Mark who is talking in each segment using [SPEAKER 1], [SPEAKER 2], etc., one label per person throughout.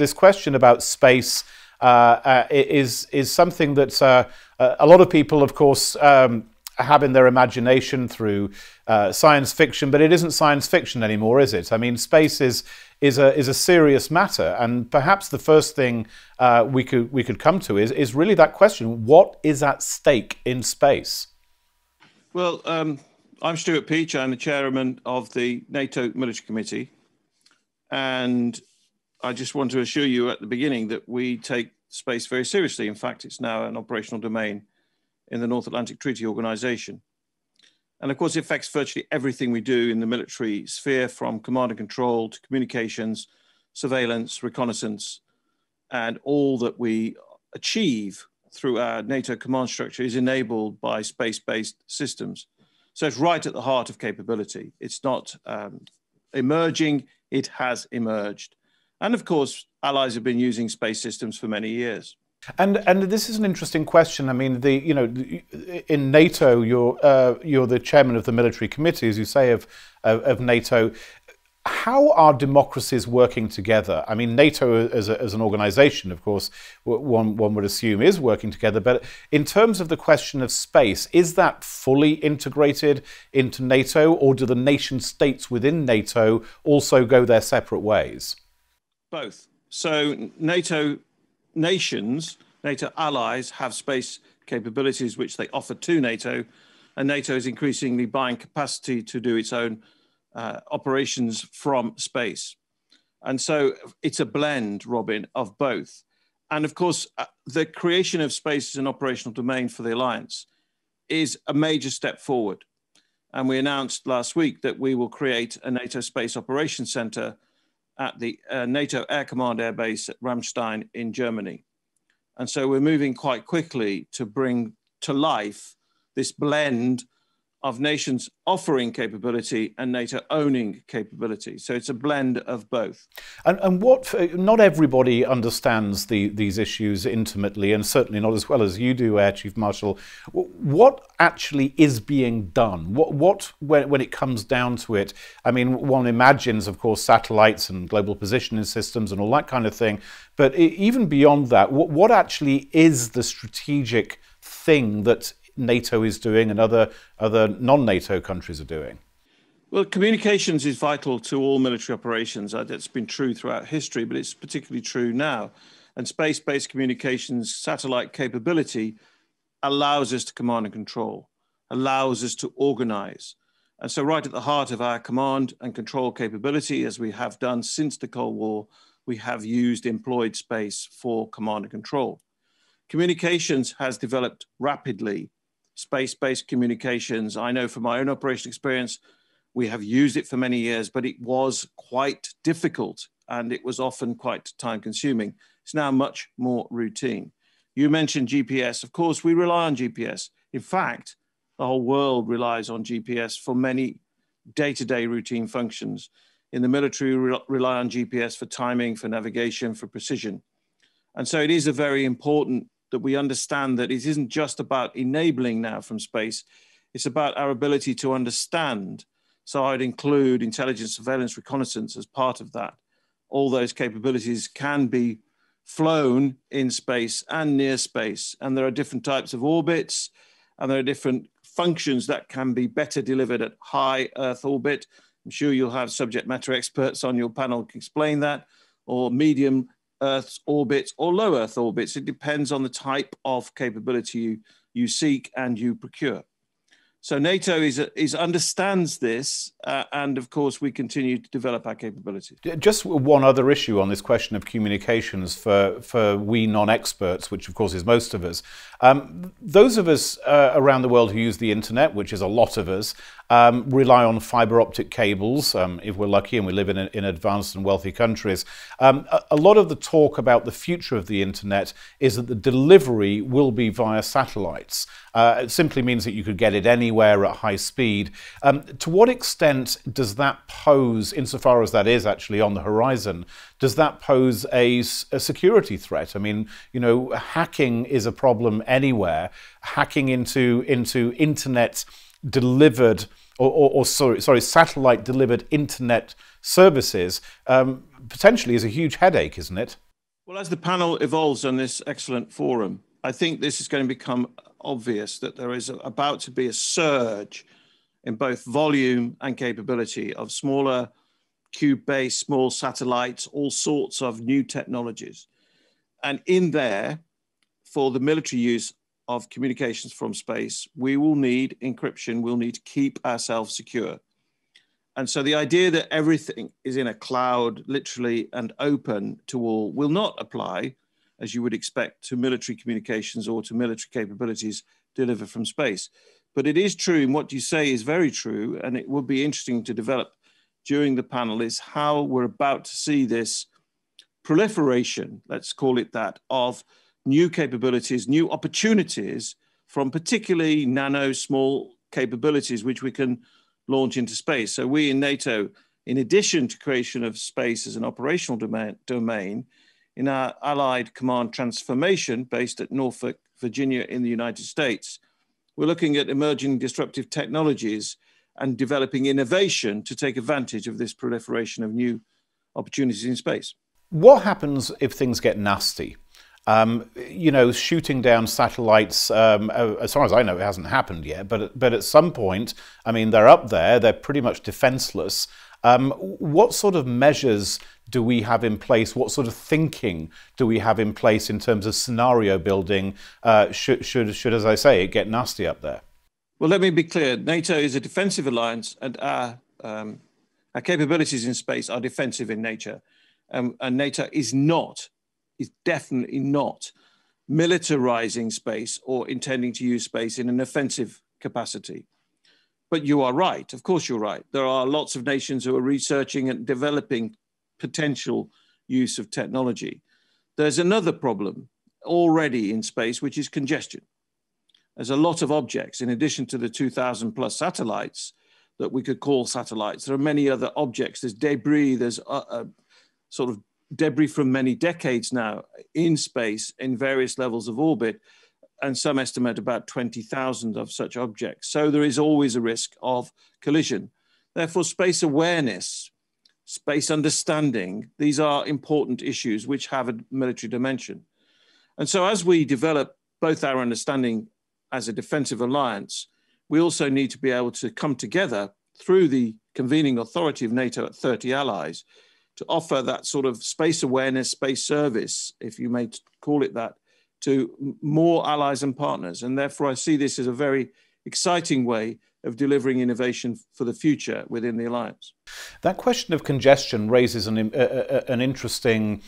[SPEAKER 1] this question about space uh, uh, is is something that uh, a lot of people, of course. Um, have in their imagination through uh, science fiction, but it isn't science fiction anymore, is it? I mean, space is is a is a serious matter, and perhaps the first thing uh, we could we could come to is is really that question: what is at stake in space?
[SPEAKER 2] Well, um, I'm Stuart Peach. I'm the chairman of the NATO Military Committee, and I just want to assure you at the beginning that we take space very seriously. In fact, it's now an operational domain in the North Atlantic Treaty Organization. And of course, it affects virtually everything we do in the military sphere from command and control to communications, surveillance, reconnaissance, and all that we achieve through our NATO command structure is enabled by space based systems. So it's right at the heart of capability. It's not um, emerging, it has emerged. And of course, allies have been using space systems for many years.
[SPEAKER 1] And and this is an interesting question. I mean, the you know, in NATO, you're uh, you're the chairman of the military committee, as you say, of, of, of NATO. How are democracies working together? I mean, NATO as, a, as an organization, of course, one, one would assume is working together. But in terms of the question of space, is that fully integrated into NATO, or do the nation states within NATO also go their separate ways?
[SPEAKER 2] Both. So NATO nations, NATO allies, have space capabilities which they offer to NATO, and NATO is increasingly buying capacity to do its own uh, operations from space. And so it's a blend, Robin, of both. And of course, uh, the creation of space as an operational domain for the alliance is a major step forward. And we announced last week that we will create a NATO Space Operations Center at the uh, NATO Air Command Air Base at Ramstein in Germany. And so we're moving quite quickly to bring to life this blend of nations offering capability and NATO owning capability. So it's a blend of both.
[SPEAKER 1] And, and what, uh, not everybody understands the, these issues intimately, and certainly not as well as you do, Air Chief Marshal. What actually is being done? What, what when, when it comes down to it, I mean, one imagines, of course, satellites and global positioning systems and all that kind of thing. But even beyond that, what, what actually is the strategic thing that NATO is doing and other, other non NATO countries are doing?
[SPEAKER 2] Well, communications is vital to all military operations. Uh, that's been true throughout history, but it's particularly true now. And space based communications satellite capability allows us to command and control, allows us to organize. And so, right at the heart of our command and control capability, as we have done since the Cold War, we have used employed space for command and control. Communications has developed rapidly space-based communications. I know from my own operational experience, we have used it for many years, but it was quite difficult and it was often quite time consuming. It's now much more routine. You mentioned GPS. Of course, we rely on GPS. In fact, the whole world relies on GPS for many day-to-day routine functions. In the military, we rely on GPS for timing, for navigation, for precision. And so it is a very important that we understand that it isn't just about enabling now from space, it's about our ability to understand. So I'd include intelligence, surveillance, reconnaissance as part of that. All those capabilities can be flown in space and near space. And there are different types of orbits, and there are different functions that can be better delivered at high Earth orbit. I'm sure you'll have subject matter experts on your panel explain that, or medium Earth's orbits or low Earth orbits. It depends on the type of capability you, you seek and you procure. So NATO is, is understands this, uh, and of course we continue to develop our capabilities.
[SPEAKER 1] Just one other issue on this question of communications for for we non-experts, which of course is most of us. Um, those of us uh, around the world who use the internet, which is a lot of us, um, rely on fiber optic cables um, if we're lucky and we live in, in advanced and wealthy countries. Um, a, a, lot of the talk about the future of the internet is that the delivery will be via satellites. Uh, it simply means that you could get it anywhere at high speed. Um, to what extent does that pose, insofar as that is actually on the horizon, does that pose a, a security threat? I mean, you know, hacking is a problem anywhere. Hacking into into internet delivered or, or, or sorry, sorry, satellite delivered internet services um, potentially is a huge headache, isn't it?
[SPEAKER 2] Well, as the panel evolves on this excellent forum, I think this is going to become obvious that there is about to be a surge in both volume and capability of smaller cube-based small satellites, all sorts of new technologies. And in there, for the military use of communications from space, we will need encryption, we'll need to keep ourselves secure. And so the idea that everything is in a cloud, literally, and open to all will not apply, as you would expect, to military communications or to military capabilities delivered from space. But it is true, and what you say is very true, and it would be interesting to develop during the panel is how we're about to see this proliferation, let's call it that, of new capabilities, new opportunities from particularly nano small capabilities, which we can launch into space. So we in NATO, in addition to creation of space as an operational domain, domain in our Allied Command Transformation based at Norfolk, Virginia in the United States, we're looking at emerging disruptive technologies and developing innovation to take advantage of this proliferation of new opportunities in space.
[SPEAKER 1] What happens if things get nasty? Um, you know, shooting down satellites, um, as far as I know, it hasn't happened yet, but, but at some point, I mean, they're up there, they're pretty much defenseless. Um, what sort of measures do we have in place? What sort of thinking do we have in place in terms of scenario building? Uh, should, should, should, as I say, it get nasty up there?
[SPEAKER 2] Well, let me be clear. NATO is a defensive alliance, and our, um, our capabilities in space are defensive in nature. Um, and NATO is not is definitely not militarizing space or intending to use space in an offensive capacity. But you are right. Of course, you're right. There are lots of nations who are researching and developing potential use of technology. There's another problem already in space, which is congestion. There's a lot of objects, in addition to the 2,000 plus satellites that we could call satellites. There are many other objects. There's debris, there's a, a sort of debris from many decades now in space in various levels of orbit, and some estimate about 20,000 of such objects. So there is always a risk of collision. Therefore, space awareness, space understanding, these are important issues which have a military dimension. And so as we develop both our understanding as a defensive alliance, we also need to be able to come together through the convening authority of NATO at 30 allies to offer that sort of space awareness, space service, if you may call it that, to more allies and partners. And therefore, I see this as a very exciting way of delivering innovation for the future within the alliance.
[SPEAKER 1] That question of congestion raises an, uh, an interesting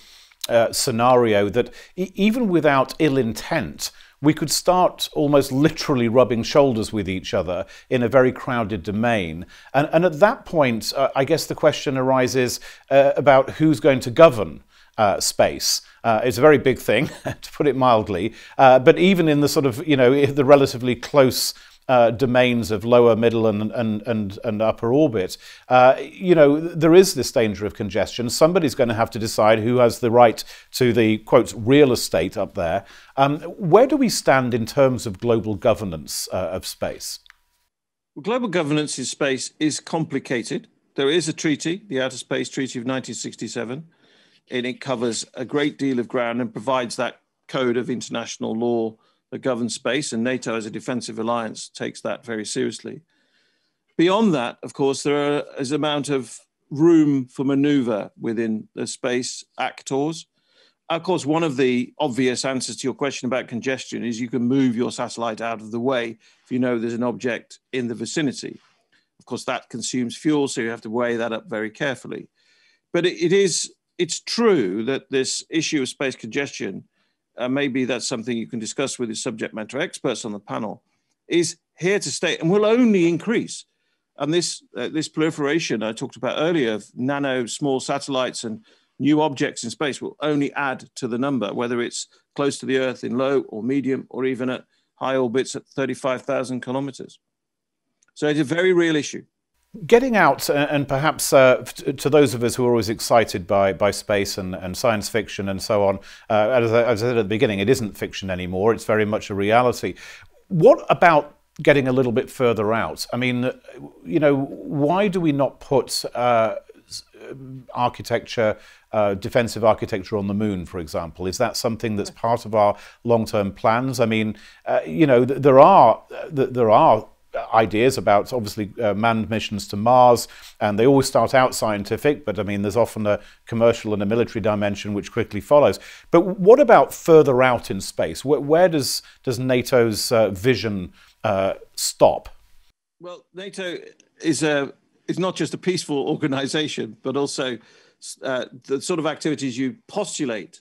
[SPEAKER 1] uh, scenario that e even without ill intent, we could start almost literally rubbing shoulders with each other in a very crowded domain. And, and at that point, uh, I guess the question arises uh, about who's going to govern. Uh, space. Uh, it's a very big thing, to put it mildly. Uh, but even in the sort of, you know, the relatively close uh, domains of lower, middle, and, and, and, and upper orbit, uh, you know, there is this danger of congestion. Somebody's going to have to decide who has the right to the, quote, real estate up there. Um, where do we stand in terms of global governance uh, of space?
[SPEAKER 2] Well, global governance in space is complicated. There is a treaty, the Outer Space Treaty of 1967, and it covers a great deal of ground and provides that code of international law that governs space, and NATO as a defensive alliance takes that very seriously. Beyond that, of course, there is amount of room for maneuver within the space actors. Of course, one of the obvious answers to your question about congestion is you can move your satellite out of the way if you know there's an object in the vicinity. Of course, that consumes fuel, so you have to weigh that up very carefully. But it, it is, it's true that this issue of space congestion uh, maybe that's something you can discuss with the subject matter experts on the panel, is here to stay and will only increase. And this, uh, this proliferation I talked about earlier of nano small satellites and new objects in space will only add to the number, whether it's close to the Earth in low or medium or even at high orbits at 35,000 kilometers. So it's a very real issue.
[SPEAKER 1] Getting out, uh, and perhaps uh, to those of us who are always excited by, by space and, and science fiction and so on, uh, as, I, as I said at the beginning, it isn't fiction anymore, it's very much a reality. What about getting a little bit further out? I mean, you know, why do we not put uh, architecture, uh, defensive architecture on the moon, for example? Is that something that's part of our long-term plans? I mean, uh, you know, th- there are th- there are ideas about obviously uh, manned missions to Mars, and they always start out scientific, but I mean, there's often a commercial and a military dimension which quickly follows. But what about further out in space? Where, where does does NATO's uh, vision uh, stop?
[SPEAKER 2] Well, NATO is a is not just a peaceful organization, but also uh, the sort of activities you postulate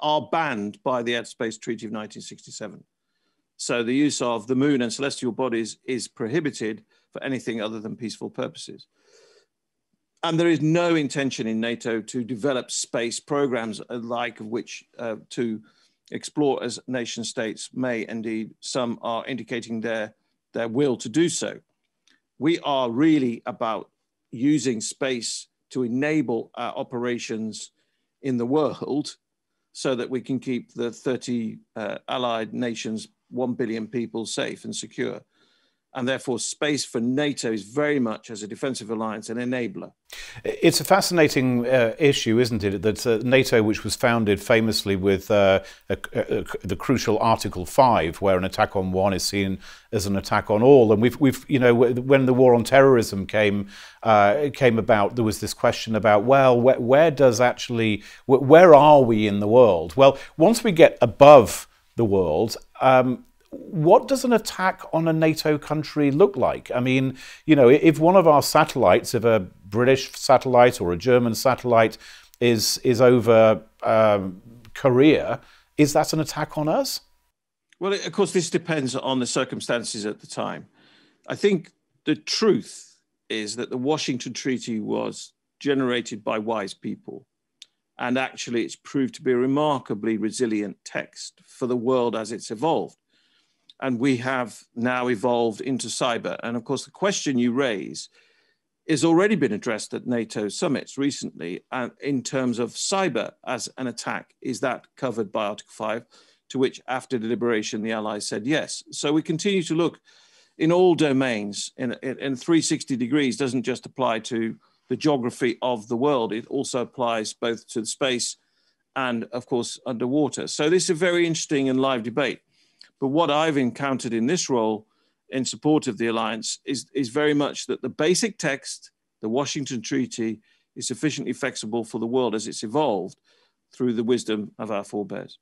[SPEAKER 2] are banned by the Outer Space Treaty of 1967. So the use of the moon and celestial bodies is prohibited for anything other than peaceful purposes. And there is no intention in NATO to develop space programs like of which uh, to explore as nation states may. Indeed, some are indicating their, their will to do so. We are really about using space to enable our operations in the world so that we can keep the 30 uh, allied nations 1 billion people safe and secure. And therefore, space for NATO is very much as a defensive alliance an enabler.
[SPEAKER 1] It's a fascinating uh, issue, isn't it? That uh, NATO, which was founded famously with uh, a, a, a, the crucial Article 5, where an attack on one is seen as an attack on all. And we've, we've you know, when the war on terrorism came, uh, came about, there was this question about, well, where, where does actually, where are we in the world? Well, once we get above the world. Um, what does an attack on a NATO country look like? I mean, you know, if one of our satellites, if a British satellite or a German satellite is is over um, Korea, is that an attack on us?
[SPEAKER 2] Well, of course, this depends on the circumstances at the time. I think the truth is that the Washington Treaty was generated by wise people. And actually, it's proved to be a remarkably resilient text for the world as it's evolved. And we have now evolved into cyber. And of course, the question you raise has already been addressed at NATO summits recently uh, in terms of cyber as an attack. Is that covered by Article 5? To which, after deliberation, the Allies said yes. So we continue to look in all domains, in, in, in 360 degrees doesn't just apply to the geography of the world. It also applies both to the space and, of course, underwater. So this is a very interesting and live debate. But what I've encountered in this role in support of the alliance is, is very much that the basic text, the Washington Treaty, is sufficiently flexible for the world as it's evolved through the wisdom of our forebears.